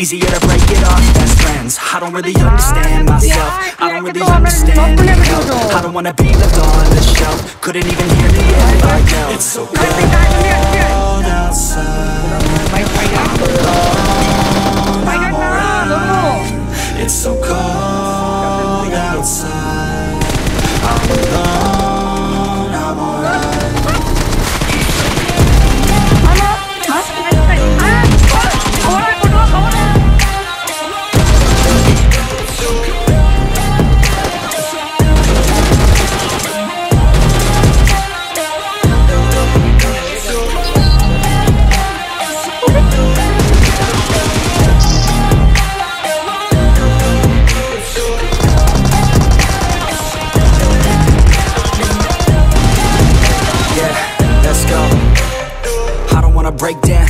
Easier to break it off best friends. I don't really understand myself. I don't really understand help. I don't wanna be left on the shelf. Couldn't even hear the end I It's so cold wanna break down.